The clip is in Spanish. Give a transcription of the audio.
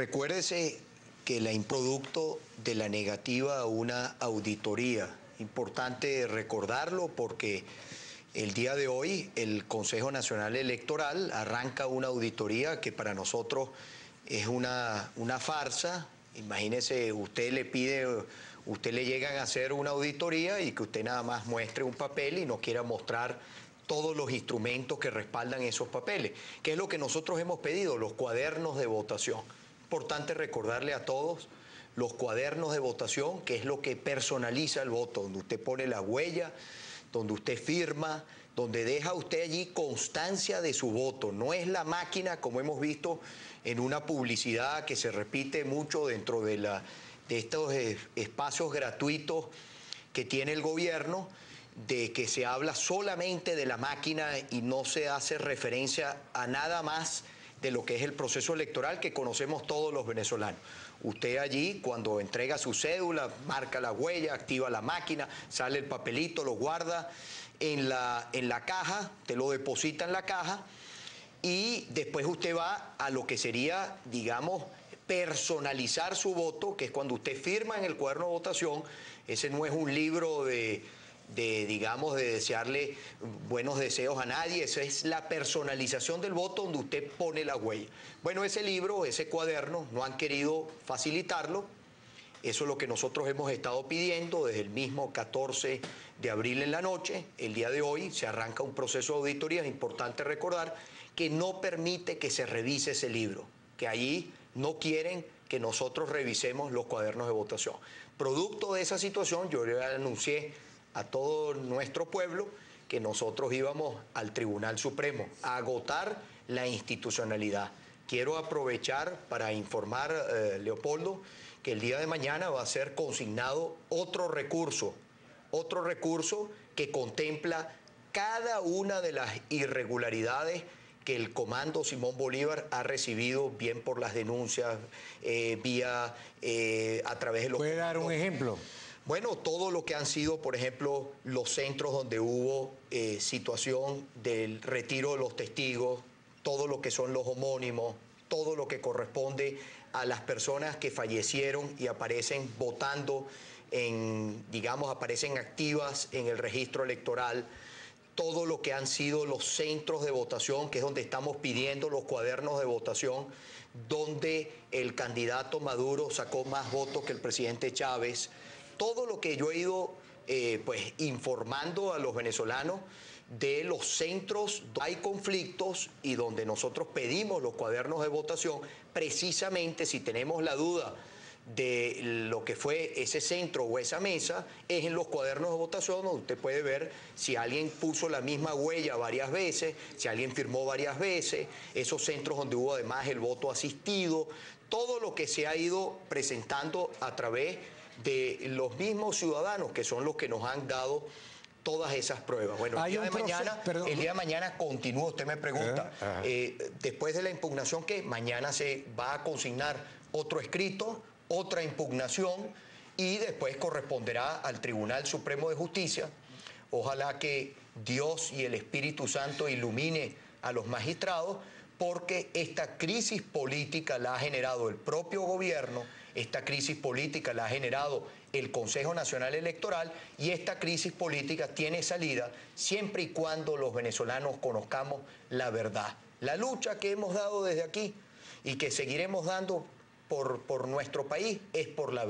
Recuérdese que la producto de la negativa a una auditoría. Importante recordarlo porque el día de hoy el Consejo Nacional Electoral arranca una auditoría que para nosotros es una, una farsa. Imagínese, usted le pide, usted le llegan a hacer una auditoría y que usted nada más muestre un papel y no quiera mostrar todos los instrumentos que respaldan esos papeles, que es lo que nosotros hemos pedido, los cuadernos de votación. Importante recordarle a todos los cuadernos de votación, que es lo que personaliza el voto, donde usted pone la huella, donde usted firma, donde deja usted allí constancia de su voto. No es la máquina, como hemos visto en una publicidad que se repite mucho dentro de, la, de estos eh, espacios gratuitos que tiene el gobierno, de que se habla solamente de la máquina y no se hace referencia a nada más de lo que es el proceso electoral que conocemos todos los venezolanos. Usted allí, cuando entrega su cédula, marca la huella, activa la máquina, sale el papelito, lo guarda en la, en la caja, te lo deposita en la caja y después usted va a lo que sería, digamos, personalizar su voto, que es cuando usted firma en el cuaderno de votación, ese no es un libro de de, digamos, de desearle buenos deseos a nadie. Esa es la personalización del voto donde usted pone la huella. Bueno, ese libro, ese cuaderno, no han querido facilitarlo. Eso es lo que nosotros hemos estado pidiendo desde el mismo 14 de abril en la noche. El día de hoy se arranca un proceso de auditoría. Es importante recordar que no permite que se revise ese libro, que allí no quieren que nosotros revisemos los cuadernos de votación. Producto de esa situación, yo le anuncié a todo nuestro pueblo que nosotros íbamos al Tribunal Supremo a agotar la institucionalidad. Quiero aprovechar para informar, eh, Leopoldo, que el día de mañana va a ser consignado otro recurso, otro recurso que contempla cada una de las irregularidades que el comando Simón Bolívar ha recibido, bien por las denuncias, eh, vía eh, a través de los... ¿Puede dar un ejemplo? Bueno, todo lo que han sido, por ejemplo, los centros donde hubo eh, situación del retiro de los testigos, todo lo que son los homónimos, todo lo que corresponde a las personas que fallecieron y aparecen votando en, digamos, aparecen activas en el registro electoral, todo lo que han sido los centros de votación, que es donde estamos pidiendo los cuadernos de votación, donde el candidato Maduro sacó más votos que el presidente Chávez, todo lo que yo he ido eh, pues, informando a los venezolanos de los centros donde hay conflictos y donde nosotros pedimos los cuadernos de votación, precisamente si tenemos la duda de lo que fue ese centro o esa mesa, es en los cuadernos de votación donde usted puede ver si alguien puso la misma huella varias veces, si alguien firmó varias veces, esos centros donde hubo además el voto asistido, todo lo que se ha ido presentando a través de los mismos ciudadanos que son los que nos han dado todas esas pruebas. Bueno, el día, de mañana, el día de mañana continúa, usted me pregunta, eh, eh, después de la impugnación, ¿qué? Mañana se va a consignar otro escrito, otra impugnación y después corresponderá al Tribunal Supremo de Justicia. Ojalá que Dios y el Espíritu Santo ilumine a los magistrados porque esta crisis política la ha generado el propio gobierno, esta crisis política la ha generado el Consejo Nacional Electoral y esta crisis política tiene salida siempre y cuando los venezolanos conozcamos la verdad. La lucha que hemos dado desde aquí y que seguiremos dando por, por nuestro país es por la verdad.